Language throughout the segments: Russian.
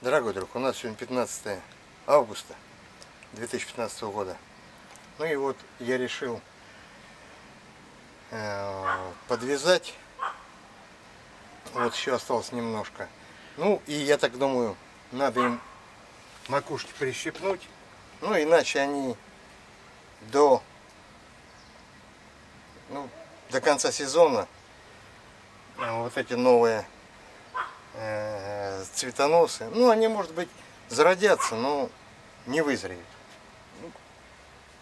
Дорогой друг, у нас сегодня 15 августа 2015 года. Ну и вот я решил э, подвязать. Вот еще осталось немножко. Ну и я так думаю, надо им макушки прищипнуть. Ну иначе они до, ну, до конца сезона э, вот эти новые э, цветоносы, ну они может быть зародятся, но не вызреют.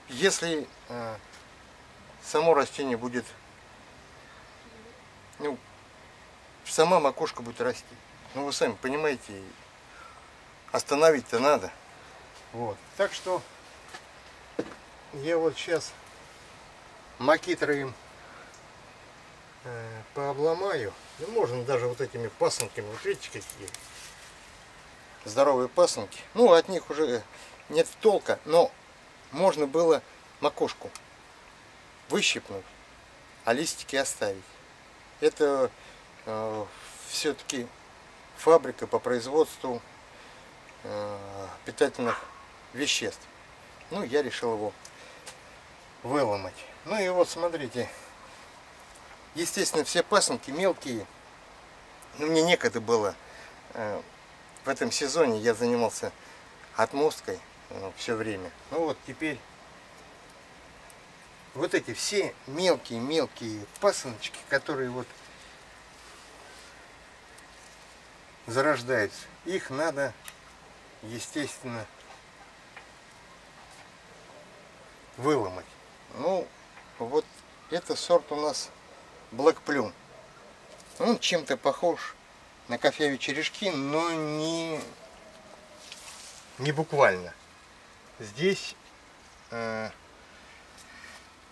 Если э, само растение будет, ну, сама макушка будет расти. Ну вы сами понимаете, остановить-то надо. Вот. Так что я вот сейчас макитры им э, пообломаю. Ну, можно даже вот этими пасынками. Вот видите, какие здоровые пасынки. Ну, от них уже нет толка, но можно было макушку выщипнуть, а листики оставить. Это э, все-таки фабрика по производству э, питательных веществ. Ну, я решил его выломать. Ну и вот смотрите, естественно, все пасынки мелкие. Но мне некогда было. Э, в этом сезоне я занимался отмосткой э, все время. Ну вот теперь вот эти все мелкие-мелкие пасыночки, которые вот зарождаются, их надо, естественно, выломать. Ну, вот это сорт у нас Black Plum. Он чем-то похож на кофеевые черешки, но не, не буквально. Здесь э,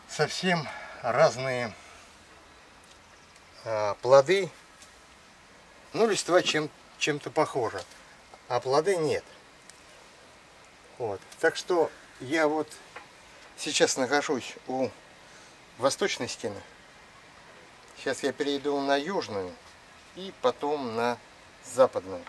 совсем разные э, плоды. Ну, листва чем, чем-то похожа, а плоды нет. Вот. Так что я вот сейчас нахожусь у восточной стены. Сейчас я перейду на южную и потом на западную.